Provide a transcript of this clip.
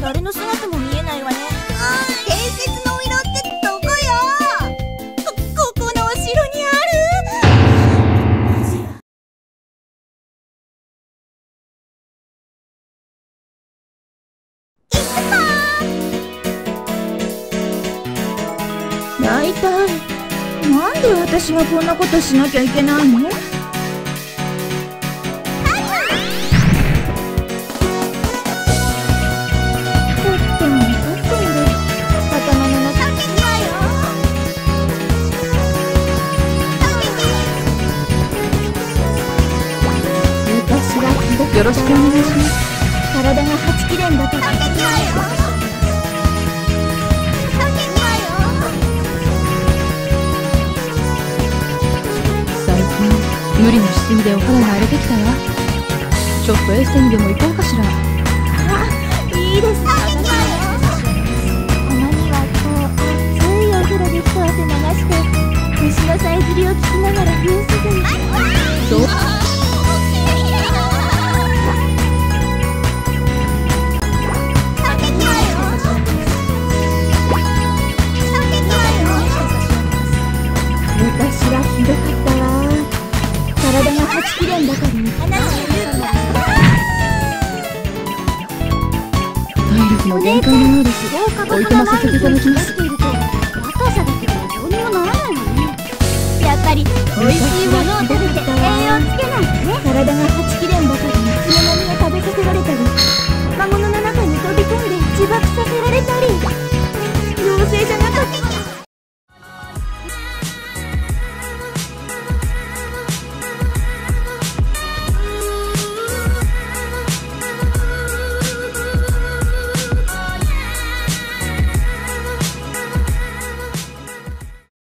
誰の姿も見えないわね。伝説のお色ってどこよ？こここのお城にある？いったいなんで私がこんなことしなきゃいけないの？よろしくお願いします。体がはちきれんだから最近無理のしすぎでお肌が荒れてきたわ。ちょっとエステにでも行こうかしら。あいいです。ね体が断ち切れんばかりに体力の限界のようですおいとまさせていただきます若さだけではどうにもならないのねやっぱり美味しいものを食べて栄養をつけないとね体が断ち切れんばかりにつのもみを食べさせられたり魔物の中に飛び込んで自爆